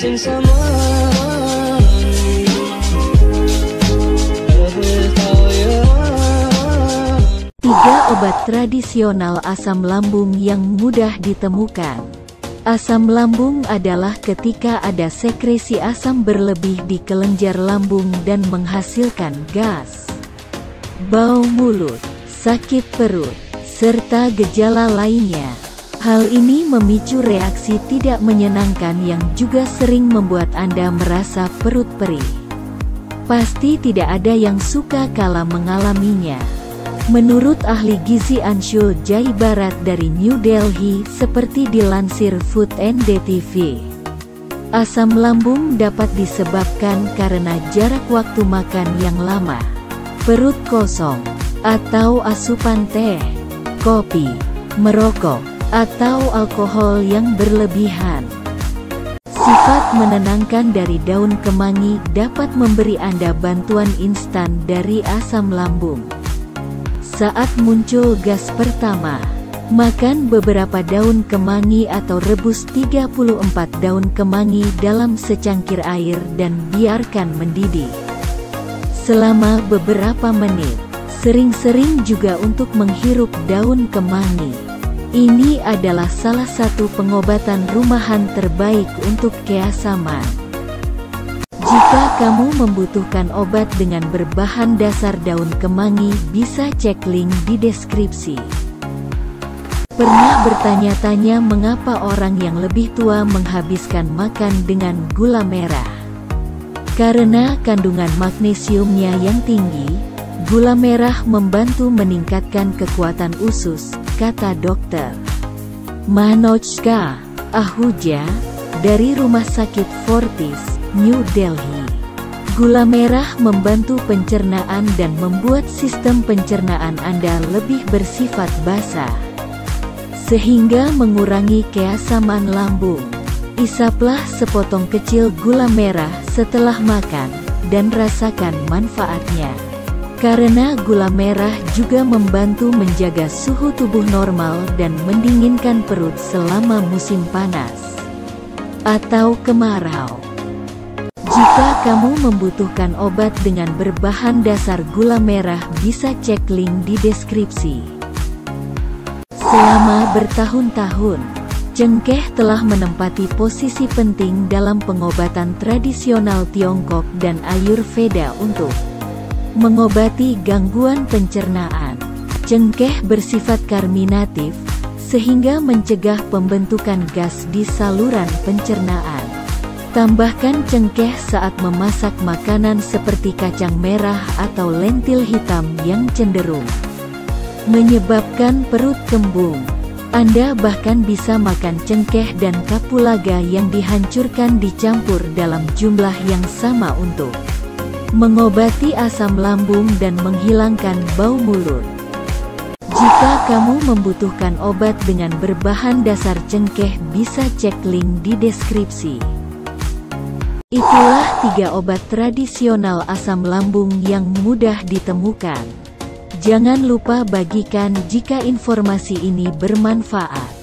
Tiga obat tradisional asam lambung yang mudah ditemukan. Asam lambung adalah ketika ada sekresi asam berlebih di kelenjar lambung dan menghasilkan gas, bau mulut, sakit perut, serta gejala lainnya. Hal ini memicu reaksi tidak menyenangkan yang juga sering membuat Anda merasa perut perih. Pasti tidak ada yang suka kala mengalaminya. Menurut ahli gizi Anshul Jai Barat dari New Delhi seperti dilansir Food and TV, asam lambung dapat disebabkan karena jarak waktu makan yang lama, perut kosong, atau asupan teh, kopi, merokok, atau alkohol yang berlebihan. Sifat menenangkan dari daun kemangi dapat memberi Anda bantuan instan dari asam lambung. Saat muncul gas pertama, makan beberapa daun kemangi atau rebus 34 daun kemangi dalam secangkir air dan biarkan mendidih. Selama beberapa menit, sering-sering juga untuk menghirup daun kemangi. Ini adalah salah satu pengobatan rumahan terbaik untuk keasaman. Jika kamu membutuhkan obat dengan berbahan dasar daun kemangi, bisa cek link di deskripsi. Pernah bertanya-tanya mengapa orang yang lebih tua menghabiskan makan dengan gula merah? Karena kandungan magnesiumnya yang tinggi, gula merah membantu meningkatkan kekuatan usus, kata dokter. Manojka Ahuja, dari Rumah Sakit Fortis, New Delhi. Gula merah membantu pencernaan dan membuat sistem pencernaan Anda lebih bersifat basah. Sehingga mengurangi keasaman lambung. Isaplah sepotong kecil gula merah setelah makan, dan rasakan manfaatnya. Karena gula merah juga membantu menjaga suhu tubuh normal dan mendinginkan perut selama musim panas atau kemarau. Jika kamu membutuhkan obat dengan berbahan dasar gula merah bisa cek link di deskripsi. Selama bertahun-tahun, cengkeh telah menempati posisi penting dalam pengobatan tradisional Tiongkok dan Ayurveda untuk mengobati gangguan pencernaan. Cengkeh bersifat karminatif, sehingga mencegah pembentukan gas di saluran pencernaan. Tambahkan cengkeh saat memasak makanan seperti kacang merah atau lentil hitam yang cenderung menyebabkan perut kembung. Anda bahkan bisa makan cengkeh dan kapulaga yang dihancurkan dicampur dalam jumlah yang sama untuk mengobati asam lambung dan menghilangkan bau mulut. Jika kamu membutuhkan obat dengan berbahan dasar cengkeh bisa cek link di deskripsi. Itulah tiga obat tradisional asam lambung yang mudah ditemukan. Jangan lupa bagikan jika informasi ini bermanfaat.